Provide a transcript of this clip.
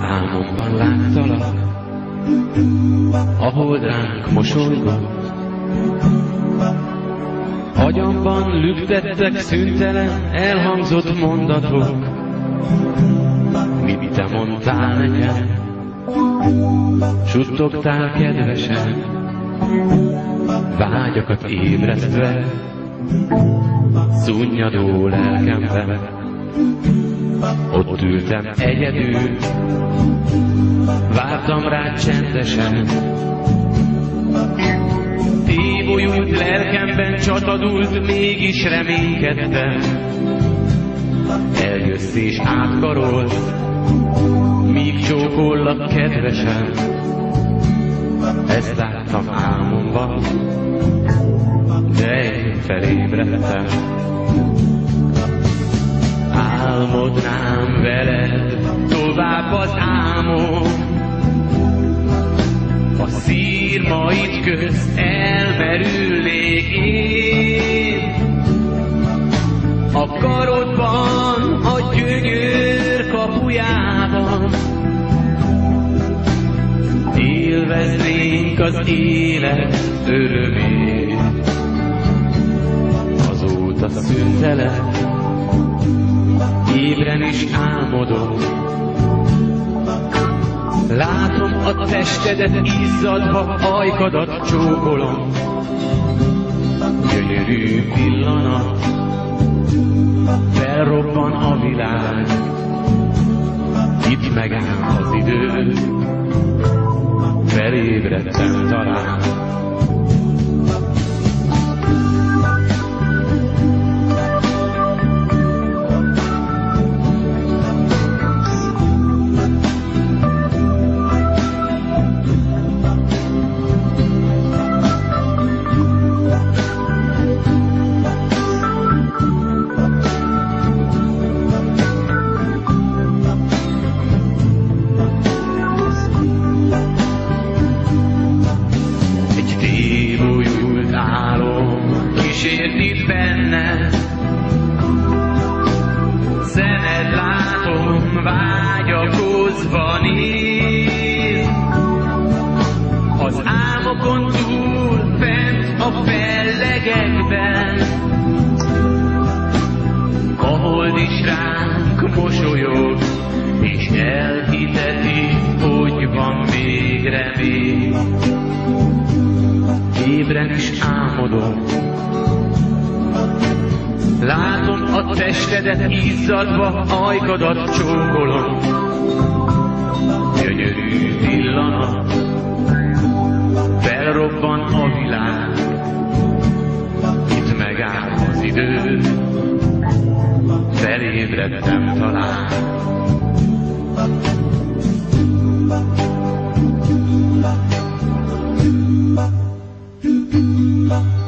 Álmomban láttalak, ahol ránk mosolygott. Agyamban lüktettek szüntelen elhangzott mondatok. Mit te mondtál nekem, suttogtál kedvesen, vágyakat ébresztve, szunnyadó lelkemben. Ott ültem egyedül, vártam rá csendesen. Tébolyult lelkemben csatadult, mégis reménykedtem. Eljössz és átkarolt, míg csókollak kedvesen. Ezt láttam álmomban, felébredtem álmodnám veled tovább az álmom. A szírmaid közt elmerülnék én. A karodban, a gyönyör kapujában élveznénk az élet örömét. Azóta szüntelet ébren is álmodom. Látom a testedet izzadva, ajkadat csókolom. Gyönyörű pillanat, felrobban a világ. Itt megáll az idő, felébredtem talán. Még remény ébren is álmodom. Látom a testedet izzadva, ajkadat csókolom. Gyönyörű pillanat, felrobban a világ. Itt megáll az idő, felébredtem talán. Mba, mba.